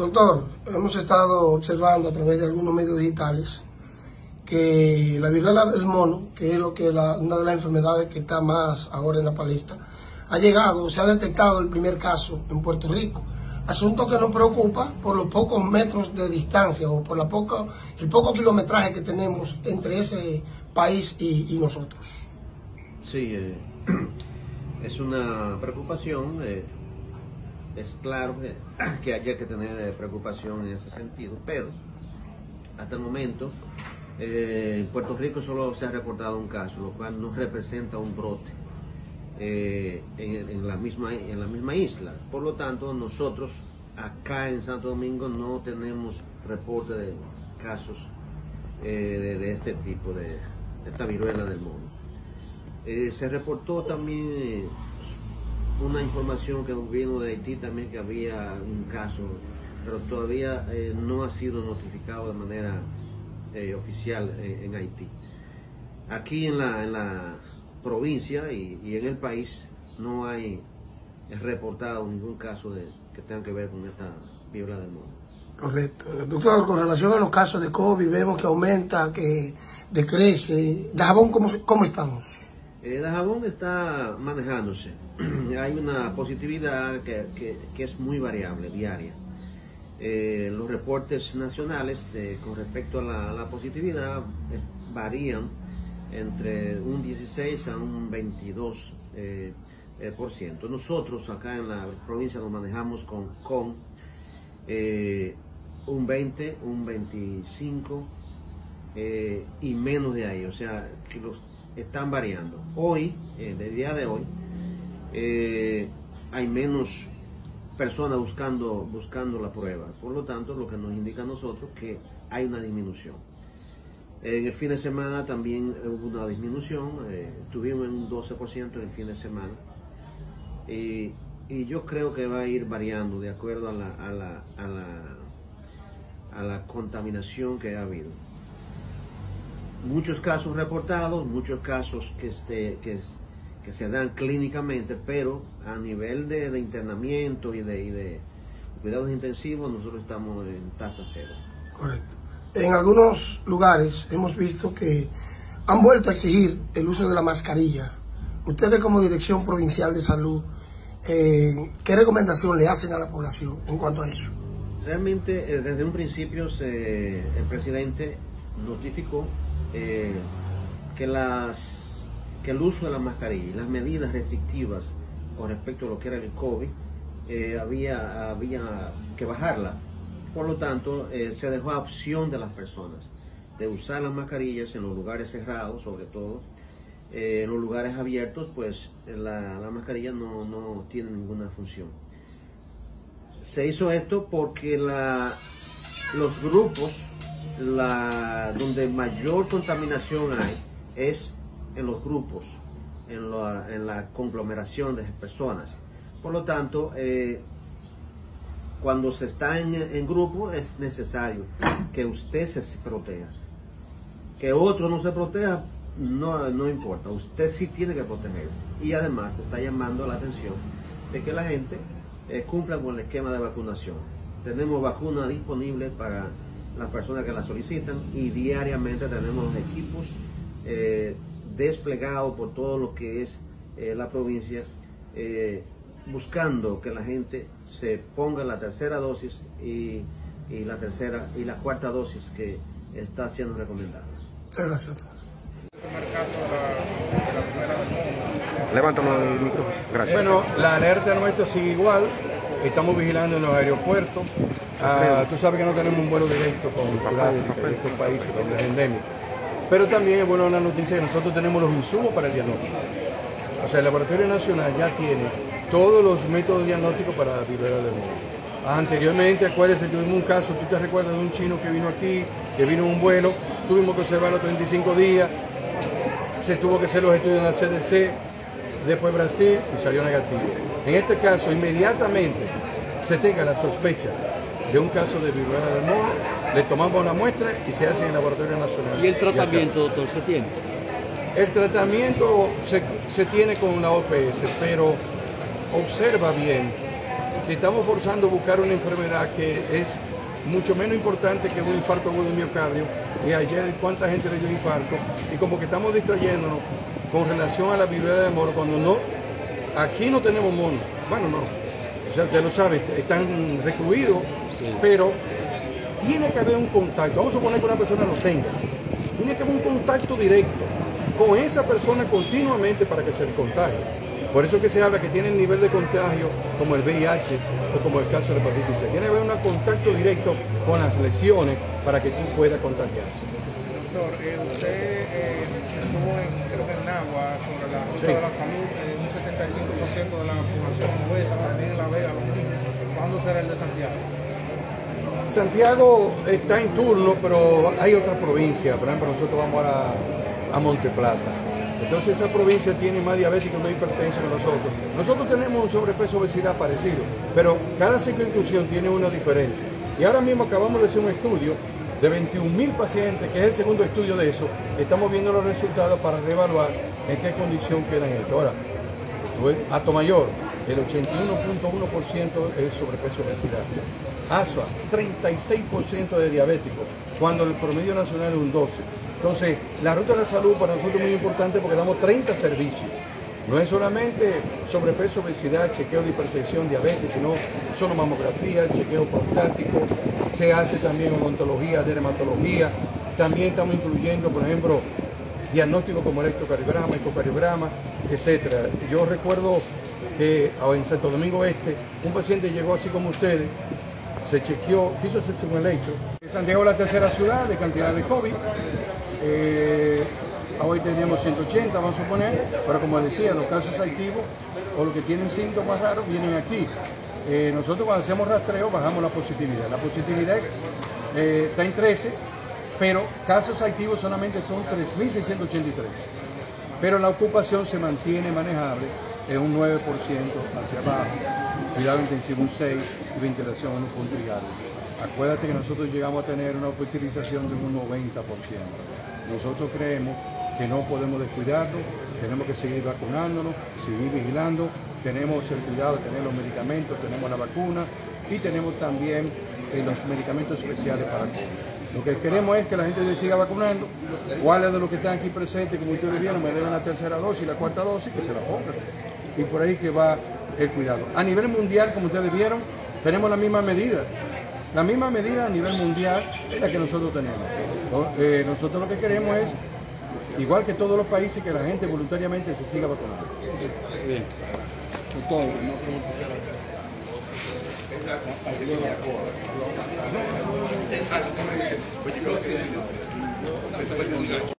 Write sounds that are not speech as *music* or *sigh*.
Doctor, hemos estado observando a través de algunos medios digitales que la viruela del mono, que es lo que una de las enfermedades que está más ahora en la palestra, ha llegado, se ha detectado el primer caso en Puerto Rico. Asunto que nos preocupa por los pocos metros de distancia o por la poca, el poco kilometraje que tenemos entre ese país y, nosotros. Sí, eh, *clears throat* es una preocupación. Eh, es claro *clears throat* que, haya que tener eh, preocupación en ese sentido, pero hasta el momento en Puerto Rico solo se ha reportado un caso, lo cual no representa un brote en, la misma, en la misma isla. Por lo tanto, nosotros acá en Santo Domingo no tenemos reporte de casos de, este tipo, de, esta viruela del mono. Eh, se reportó también eh, una información que vino de Haití también que había un caso, pero todavía eh, no ha sido notificado de manera oficial en Haití. Aquí en la, en la provincia y, en el país no hay reportado ningún caso de, que tenga que ver con esta viruela del mono. Correcto. Doctor, con relación a los casos de COVID, vemos que aumenta, que decrece. ¿Dajabón cómo, cómo estamos? Eh, Dajabón está manejándose. *clears throat* Hay una positividad que, es muy variable, diaria. Eh, los reportes nacionales con respecto a la, positividad eh, varían entre un 16 a un 22 eh, por ciento. Nosotros acá en la provincia nos manejamos con, con un 20, un 25 eh, y menos de ahí, o sea, que los están variando. Hoy, el día de hoy, eh, hay menos personas buscando, buscando la prueba. Por lo tanto, lo que nos indica a nosotros que hay una disminución. En el fin de semana también hubo una disminución, eh, tuvimos un 12% en el fin de semana. Y, yo creo que va a ir variando de acuerdo a la, a la, a la a la contaminación que ha habido. Muchos casos reportados, muchos casos que, este, que, que se dan clínicamente, pero a nivel de, internamiento y de, de, cuidados intensivos, nosotros estamos en tasa cero. Correcto. En algunos lugares hemos visto que han vuelto a exigir el uso de la mascarilla. Ustedes como Dirección Provincial de Salud, eh, ¿qué recomendación le hacen a la población en cuanto a eso? Realmente eh, desde un principio el presidente notificó eh, que, las, el uso de la mascarilla y las medidas restrictivas con respecto a lo que era el COVID eh, había, había que bajarla. Por lo tanto, se dejó a opción de las personas de usar las mascarillas en los lugares cerrados, sobre todo. en los lugares abiertos, pues la, la mascarilla no, no tiene ninguna función. Se hizo esto porque la, los grupos la, donde mayor contaminación hay es en los grupos, en la, conglomeración de personas. Por lo tanto, eh, cuando se está en, grupo es necesario que usted se proteja. Que otro no se proteja, no, no importa. Usted sí tiene que protegerse. Y además está llamando la atención de que la gente eh, cumplan con el esquema de vacunación. Tenemos vacunas disponibles para las personas que la solicitan y diariamente tenemos equipos eh, desplegados por todo lo que es eh, la provincia, buscando que la gente se ponga la tercera dosis y, la tercera y la cuarta dosis que está siendo recomendada. gracias. Levántalo el micrófono. Gracias. Bueno, la alerta nuestra sigue igual. Estamos vigilando en los aeropuertos. Ah, tú sabes que no tenemos un vuelo directo con Sudáfrica y estos países donde es endémico. Pero también es buena la noticia que nosotros tenemos los insumos para el diagnóstico. O sea, el Laboratorio Nacional ya tiene todos los métodos diagnósticos para la viruela del mono. Anteriormente, acuérdense, tuvimos un caso, tú te recuerdas de un chino que vino aquí, que vino en un vuelo, tuvimos que observarlo 35 días, se tuvo que hacer los estudios en la CDC, después Brasil y salió negativo. En este caso, inmediatamente se tenga la sospecha de un caso de viruela del mono, le tomamos una muestra y se hace en el laboratorio nacional. ¿Y el tratamiento, doctor, se tiene? El tratamiento se, se tiene con la OPS, pero observa bien estamos forzando a buscar una enfermedad que es mucho menos importante que un infarto agudo de miocardio. Y ayer cuánta gente le dio infarto. Y como que estamos distrayéndonos con relación a la viruela de mono, cuando no, aquí no tenemos mono. Bueno, no. O sea, usted lo sabe, están recluidos, pero tiene que haber un contacto. Vamos a suponer que una persona lo tenga. Tiene que haber un contacto directo con esa persona continuamente para que se le contagie. Por eso que se habla que tiene el nivel de contagio como el VIH o como el caso de la hepatitis C. Tiene que haber un contacto directo con las lesiones para que tú puedas contagiarse. Doctor, eh, usted eh, estuvo en, creo que en Nagua sobre la ruta Sí. de la salud, eh, un 75% de la población obesa, también en La Vega, los niños. ¿Cuándo será el de Santiago? Santiago está en turno, pero hay otras provincias. Por ejemplo, nosotros vamos a, a Monte Plata. Entonces esa provincia tiene más diabéticos más hipertensión que nosotros. Nosotros tenemos un sobrepeso obesidad parecido, pero cada circunscripción tiene uno diferente. Y ahora mismo acabamos de hacer un estudio de 21 mil pacientes, que es el segundo estudio de eso. Estamos viendo los resultados para reevaluar en qué condición quedan estos. Ahora, Ato Mayor, el 81.1% es sobrepeso y obesidad. ASUA, 36% de diabéticos, cuando el promedio nacional es un 12%. Entonces, la ruta de la salud para nosotros es muy importante porque damos 30 servicios. No es solamente sobrepeso, obesidad, chequeo de hipertensión, diabetes, sino solo mamografía, chequeo prostático, se hace también odontología, dermatología, también estamos incluyendo, por ejemplo, diagnósticos como electrocardiograma, ecocardiograma, etcétera. Yo recuerdo que en Santo Domingo Este, un paciente llegó así como ustedes, se chequeó, quiso hacerse un electro. Santiago es la tercera ciudad de cantidad de COVID. Eh, hoy tenemos 180, vamos a suponer, pero como decía, los casos activos o los que tienen síntomas raros vienen aquí. Eh, nosotros cuando hacemos rastreo bajamos la positividad. La positividad es, eh, está en 13, pero casos activos solamente son 3.683. Pero la ocupación se mantiene manejable en un 9% hacia abajo, cuidado intensivo un 6 y ventilación en un punto y algo. Acuérdate que nosotros llegamos a tener una utilización de un 90%. Nosotros creemos que no podemos descuidarlo, tenemos que seguir vacunándonos, seguir vigilando, tenemos el cuidado de tener los medicamentos, tenemos la vacuna y tenemos también eh, los medicamentos especiales para COVID. Lo que queremos es que la gente se siga vacunando, cuáles de los que están aquí presentes, como ustedes vieron, me deben la tercera dosis y la cuarta dosis, que se la pongan. Y por ahí que va el cuidado. A nivel mundial, como ustedes vieron, tenemos la misma medida. La misma medida a nivel mundial es la que nosotros tenemos. Eh, nosotros lo que queremos es, igual que todos los países, que la gente voluntariamente se siga vacunando. Bien. Doctor.